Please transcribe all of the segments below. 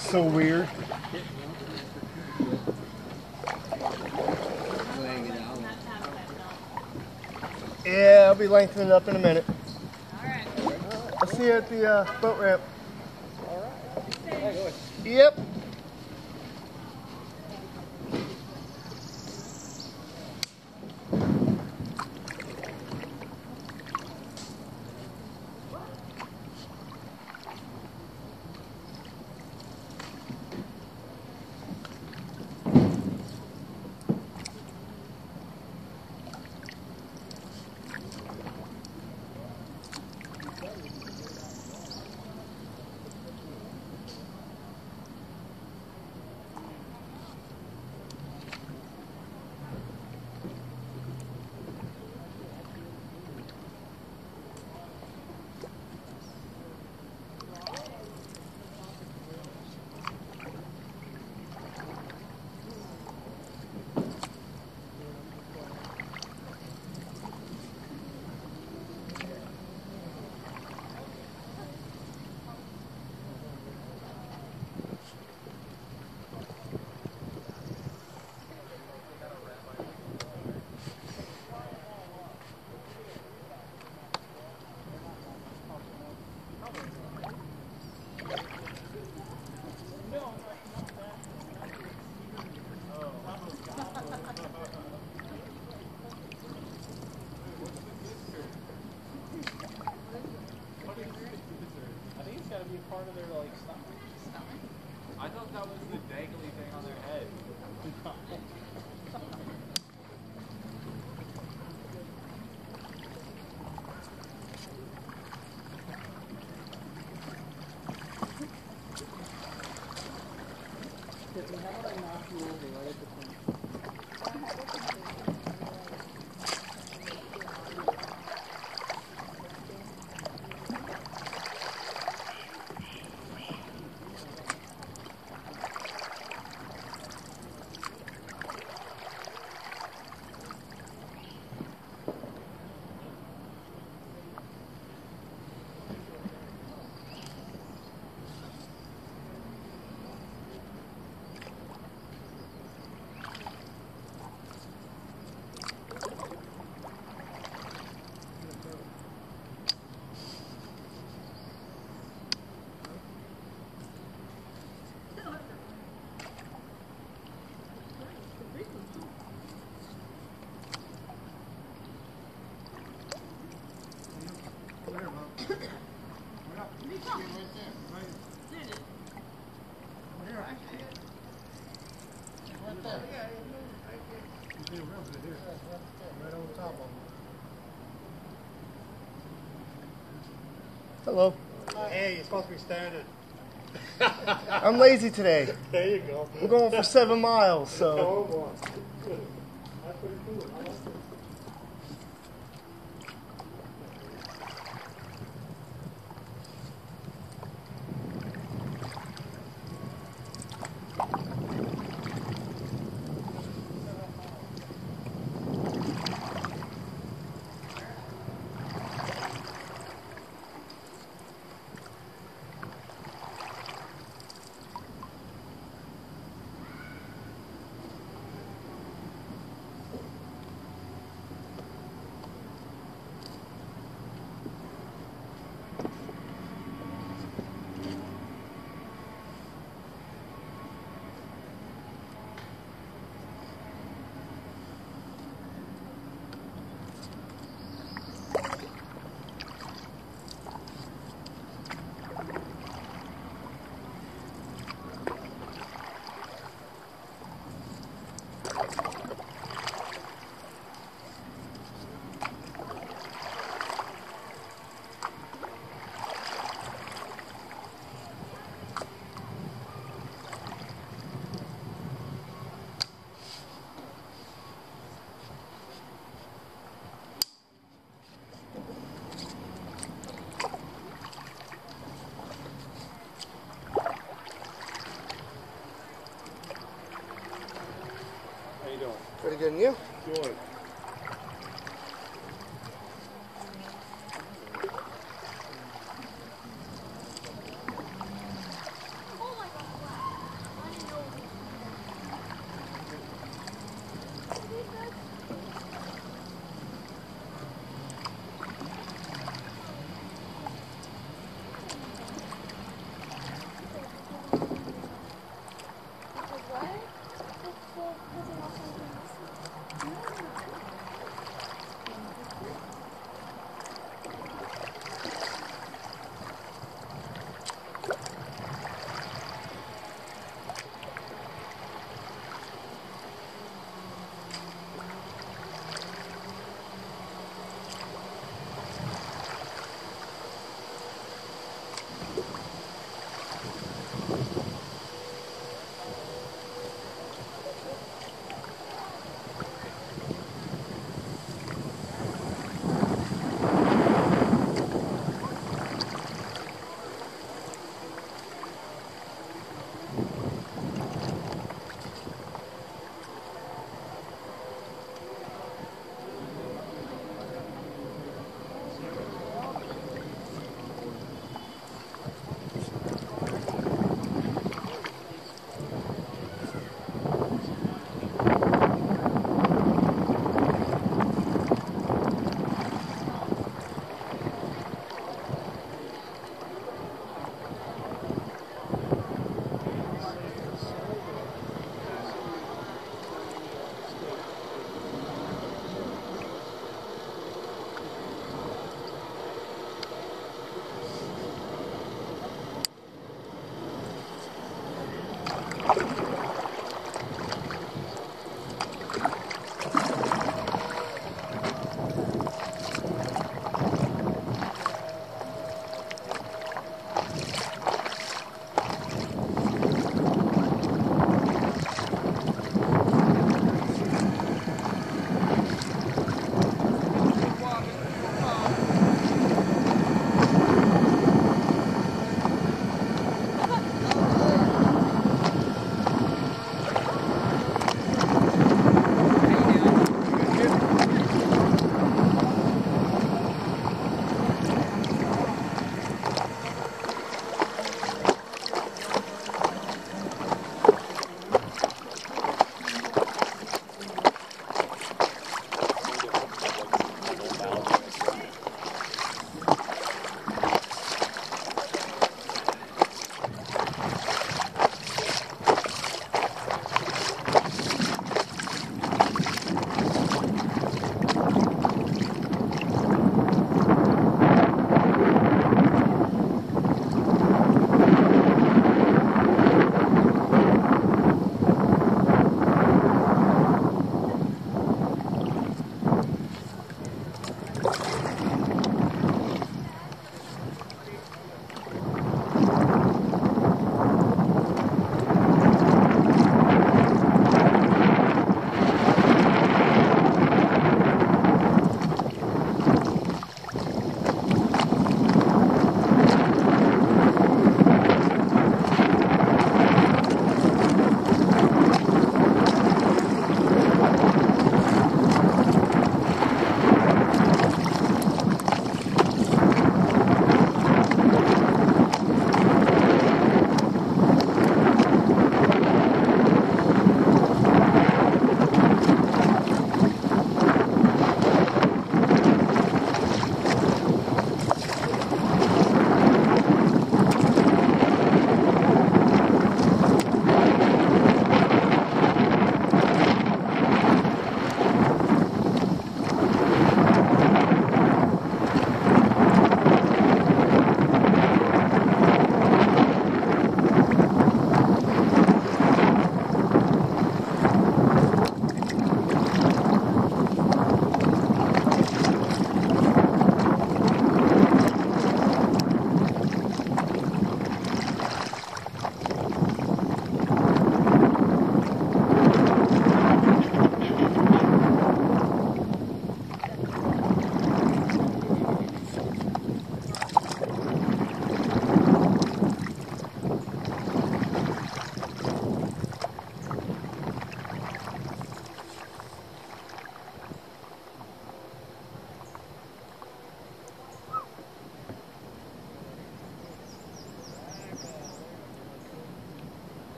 So weird. Yeah, I'll be lengthening up in a minute. I'll see you at the uh, boat ramp. Yep. ಮಾಡಿದ್ರು Hello. Hey, you're supposed to be standing. I'm lazy today. There you go. I'm going for seven miles, so. didn't you?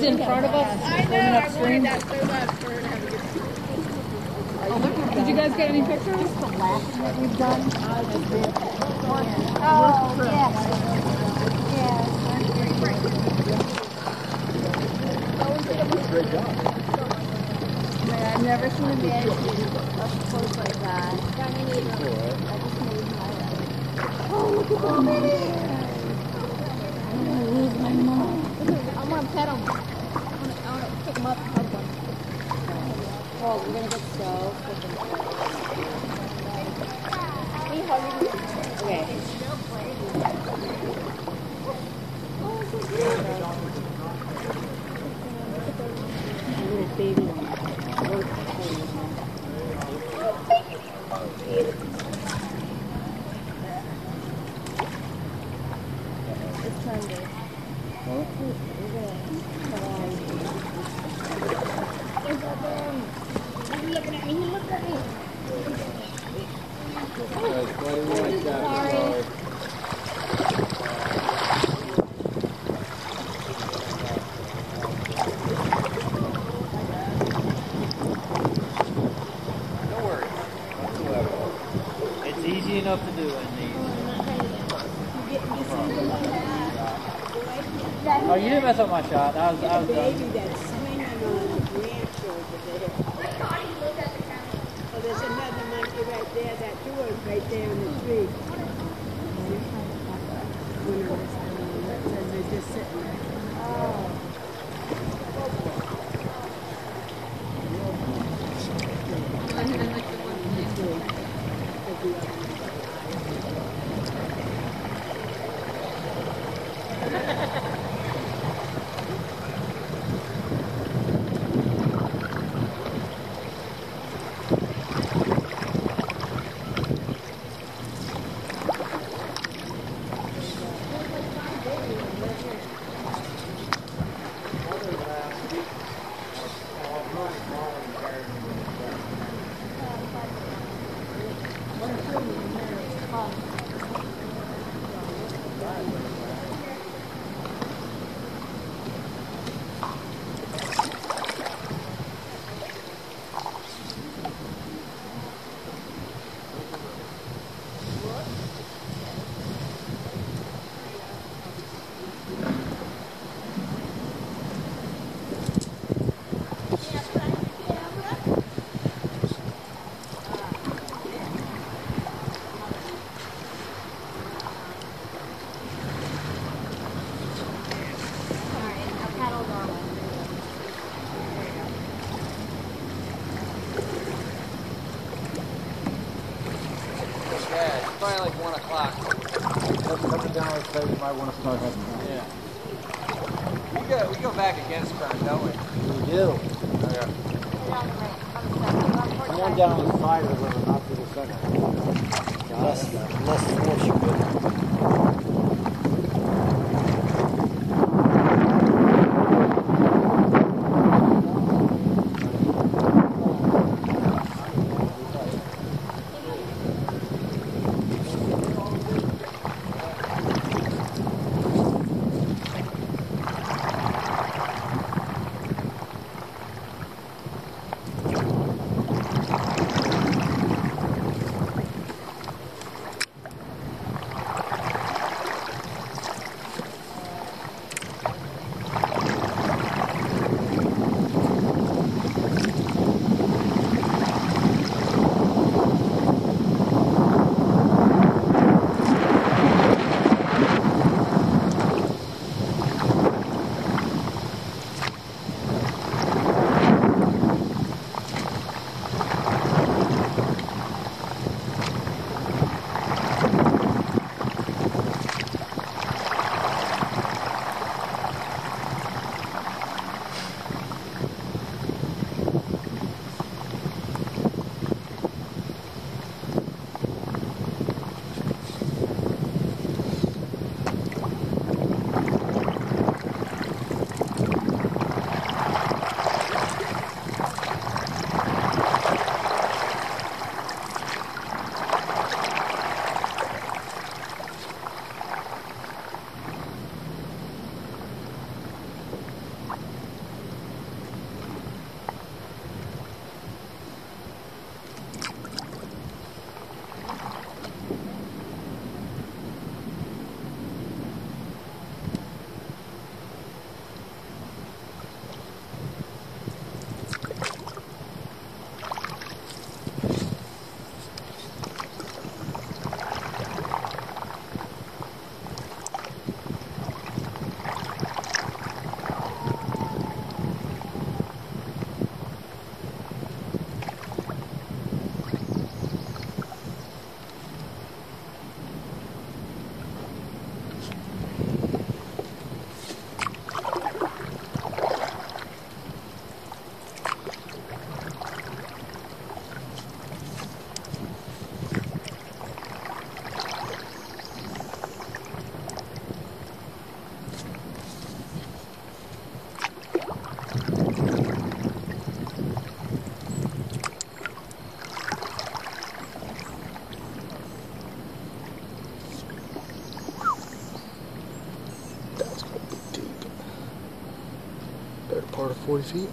He's in front of us. I know. I wanted that so bad for her to have a good Did you guys get any pictures? Oh, yes. Man, I've never seen a man up close like that. I just made my Oh, look at that man. I'm gonna lose my mind. I'm gonna pet him. I'm gonna, pick him up and hug him. Oh, we're gonna get so freaking close. He hugging me. Okay. A little baby one. It's time to. He's looking at me. He looked at me. Sorry. No worries whatsoever. It's easy enough to do in these. My shot. I was, I was done. baby that's swinging on a branch over there. Oh, there's another monkey right there. That door is right there in the tree. When I was, um, and they're just sitting there. Alright, I'll paddle Darwin. Yeah, it's probably like 1 o'clock. Coming down might want to start heading poésie.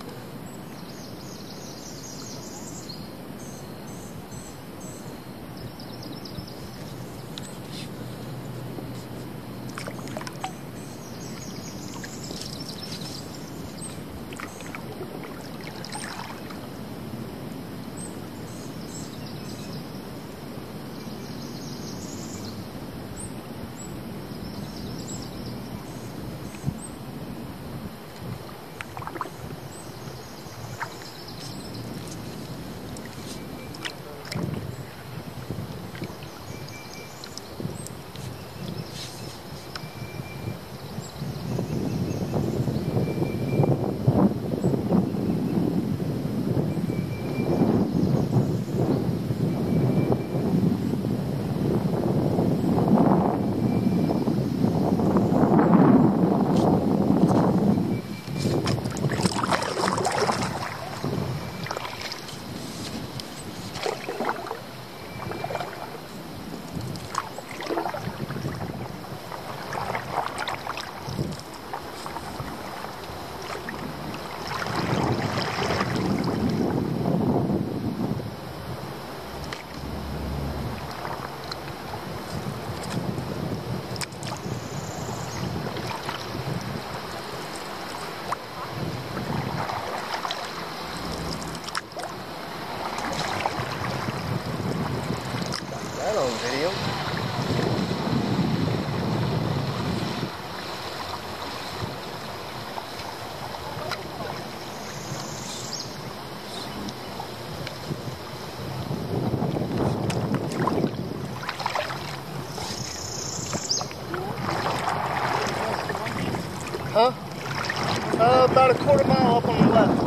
Uh, about a quarter mile up on the left.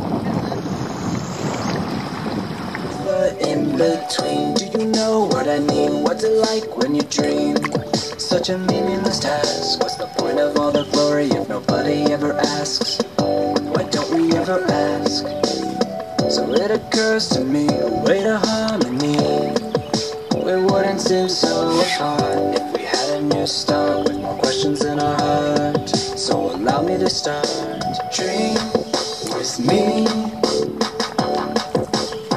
But in between, do you know what I mean? What's it like when you dream? Such a meaningless task. What's the point of all the glory if nobody ever asks? Why don't we ever ask? So it occurs to me, a way to harmony. We wouldn't seem so hard if we had a new start with more questions in our heart. So allow me to start. to Dream with me.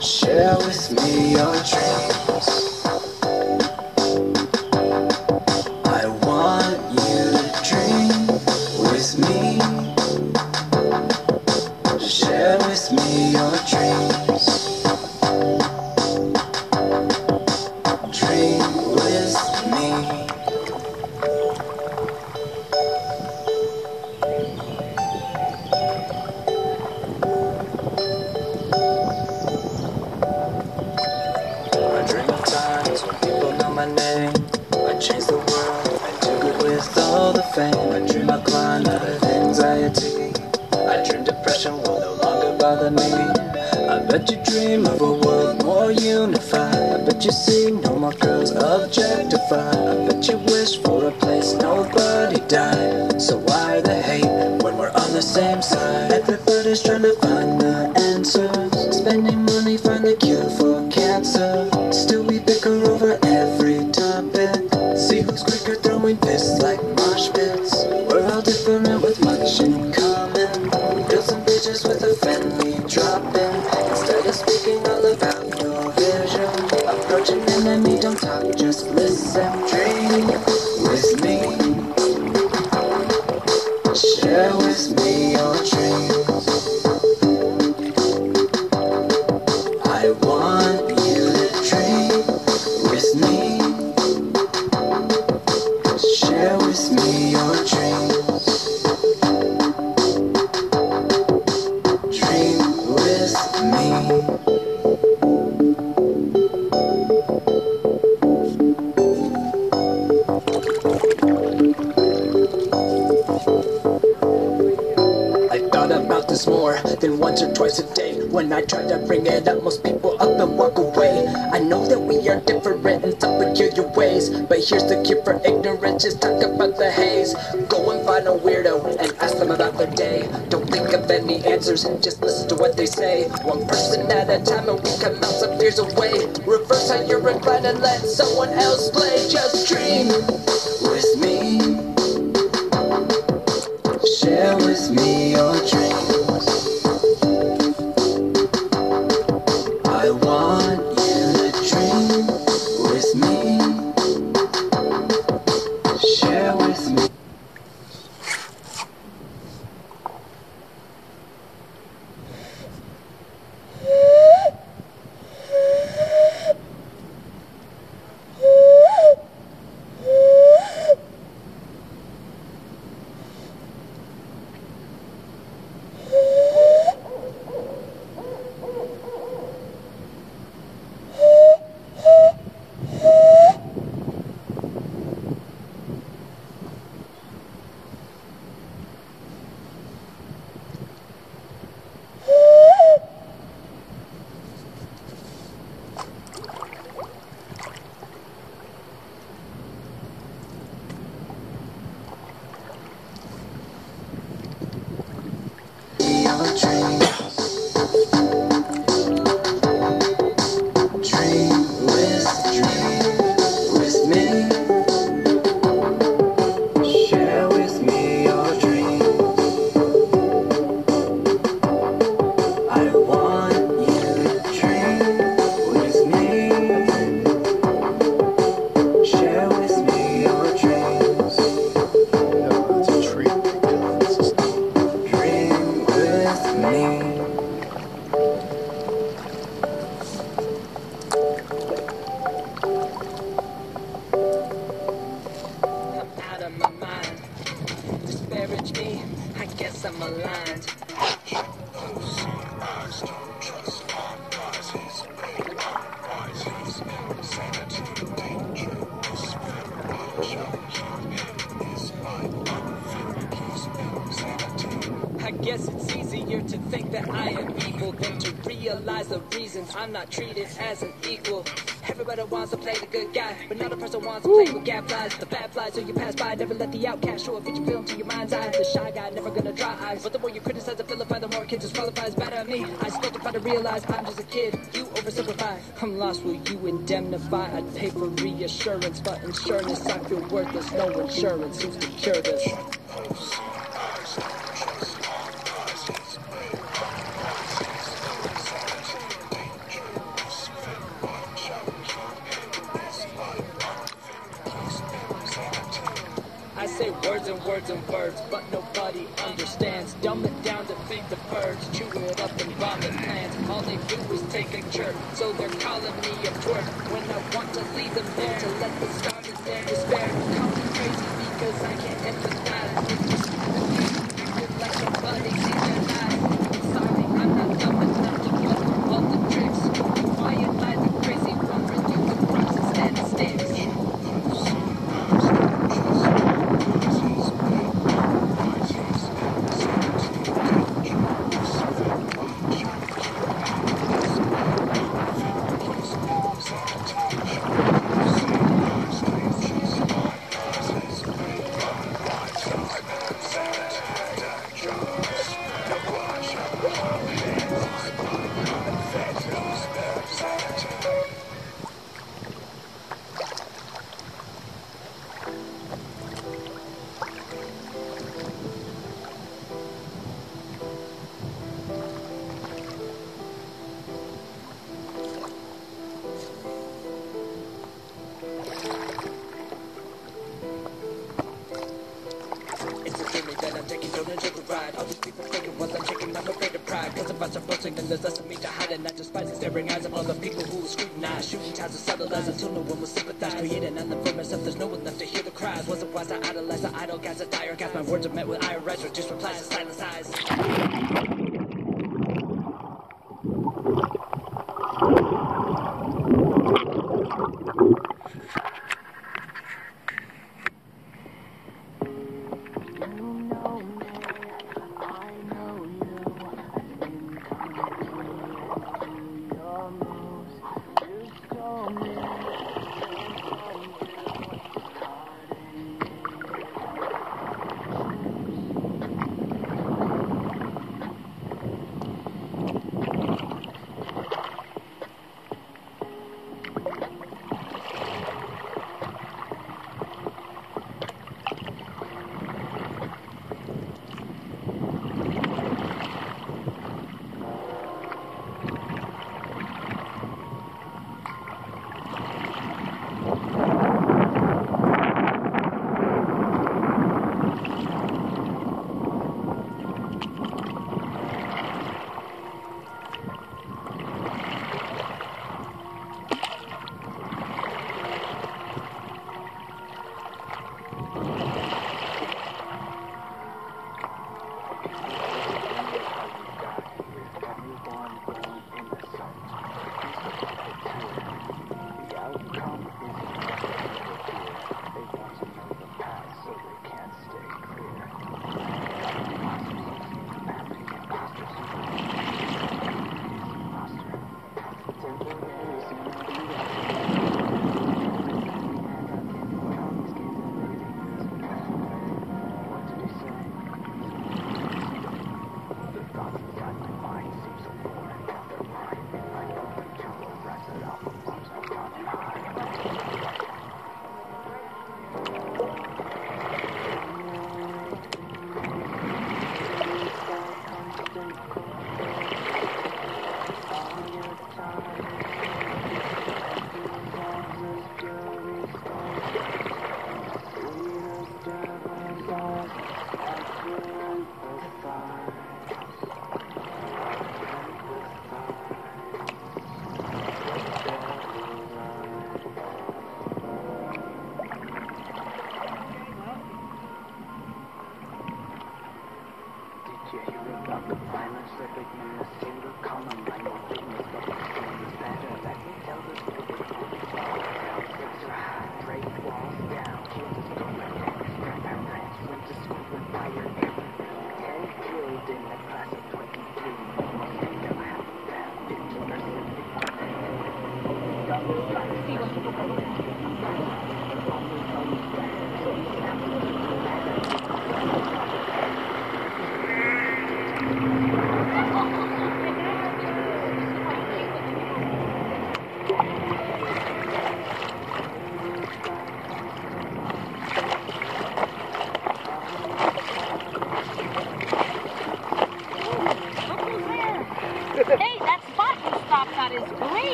Share with me your dreams. Dream times when people know my name. I changed the world, I do good with all the fame. I dream I climb out of anxiety. I dream depression will no longer bother me. I bet you dream of a world more unified. I bet you see no more girls objectified. I bet you wish for a place nobody died. So why the hate when we're on the same side? Once or twice a day. When I try to bring it up, most people up and walk away. I know that we are different in some peculiar ways, but here's the cure for ignorance. Just talk about the haze. Go and find a weirdo and ask them about their day. Don't think of any answers, and just listen to what they say. One person at a time, and we come out some fears away. Reverse how you're inclined and let someone else play. Just dream outcast show a feature film to your mind's eye. The shy guy never gonna dry eyes. But the more you criticize and vilify, the more it. It's better at me. I still try to realize I'm just a kid. You oversimplify. I'm lost. Will you indemnify? I'd pay for reassurance, but insurance I feel worthless. No insurance seems to cure this. Words and words but nobody understands. Dumb it down to feed the birds, chew it up and vomit plans. All they do is take a jerk, so they're calling me a twerp. When I want to leave them there to let the stars Then there's less of me to hide. And I despise the staring eyes of all the people who scrutinize. Shooting ties to settle as until no one will sympathize. Creating anthem for myself, there's no one left to hear the cries. Wasn't wise, I idolize the idle guys, a dire guys. My words are met with or just replies to silence eyes.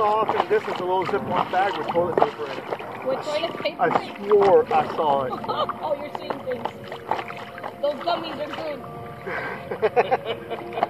saw off in the distance a little Ziploc bag with toilet paper in it. With toilet paper? I swore I saw it. oh, you're seeing things. Those gummies are good.